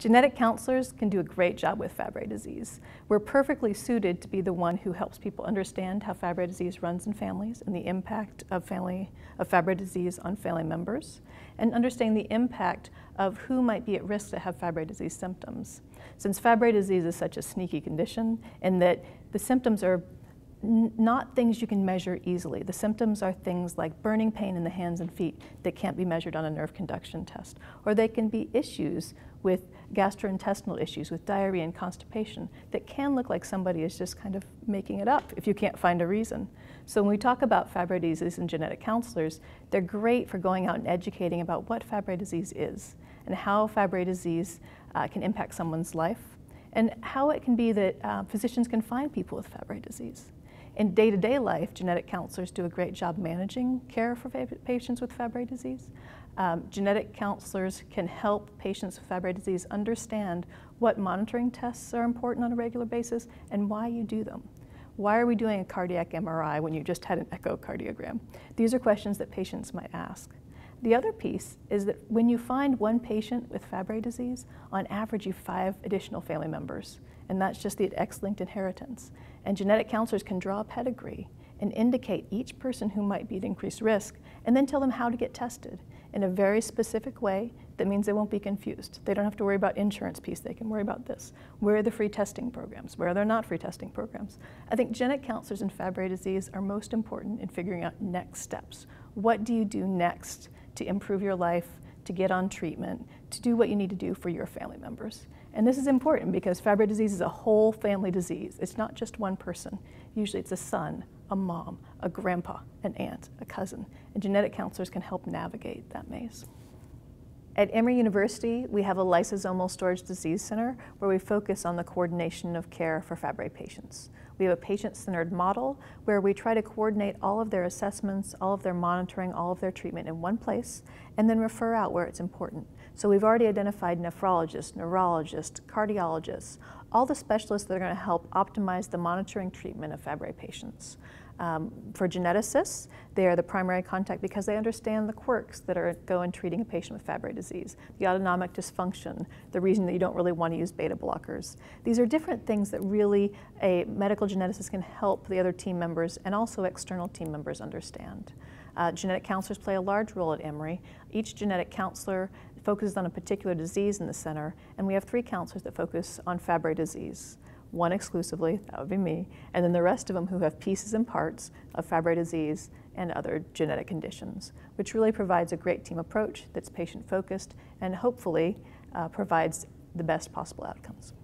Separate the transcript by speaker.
Speaker 1: Genetic counselors can do a great job with Fabry disease. We're perfectly suited to be the one who helps people understand how Fabry disease runs in families and the impact of, family, of Fabry disease on family members, and understanding the impact of who might be at risk to have Fabry disease symptoms. Since Fabry disease is such a sneaky condition and that the symptoms are not things you can measure easily. The symptoms are things like burning pain in the hands and feet that can't be measured on a nerve conduction test, or they can be issues with gastrointestinal issues, with diarrhea and constipation that can look like somebody is just kind of making it up if you can't find a reason. So when we talk about Fabry disease and genetic counselors, they're great for going out and educating about what Fabry disease is and how Fabry disease uh, can impact someone's life and how it can be that uh, physicians can find people with Fabry disease. In day-to-day life, genetic counselors do a great job managing care for patients with Fabry disease. Um, genetic counselors can help patients with Fabry disease understand what monitoring tests are important on a regular basis and why you do them. Why are we doing a cardiac MRI when you just had an echocardiogram? These are questions that patients might ask. The other piece is that when you find one patient with Fabry disease, on average you five additional family members, and that's just the X-linked inheritance. And genetic counselors can draw a pedigree and indicate each person who might be at increased risk, and then tell them how to get tested in a very specific way that means they won't be confused. They don't have to worry about insurance piece, they can worry about this. Where are the free testing programs? Where are there not free testing programs? I think genetic counselors in Fabry disease are most important in figuring out next steps. What do you do next to improve your life, to get on treatment, to do what you need to do for your family members? And this is important because Fabry disease is a whole family disease. It's not just one person. Usually it's a son, a mom, a grandpa, an aunt, a cousin. And genetic counselors can help navigate that maze. At Emory University, we have a lysosomal storage disease center where we focus on the coordination of care for Fabry patients. We have a patient-centered model where we try to coordinate all of their assessments, all of their monitoring, all of their treatment in one place, and then refer out where it's important. So we've already identified nephrologists, neurologists, cardiologists, all the specialists that are going to help optimize the monitoring treatment of Fabry patients. Um, for geneticists, they are the primary contact because they understand the quirks that are go in treating a patient with Fabry disease, the autonomic dysfunction, the reason that you don't really want to use beta blockers. These are different things that really a medical geneticist can help the other team members and also external team members understand. Uh, genetic counselors play a large role at Emory. Each genetic counselor focuses on a particular disease in the center, and we have three counselors that focus on Fabry disease. One exclusively, that would be me, and then the rest of them who have pieces and parts of Fabry disease and other genetic conditions, which really provides a great team approach that's patient focused and hopefully uh, provides the best possible outcomes.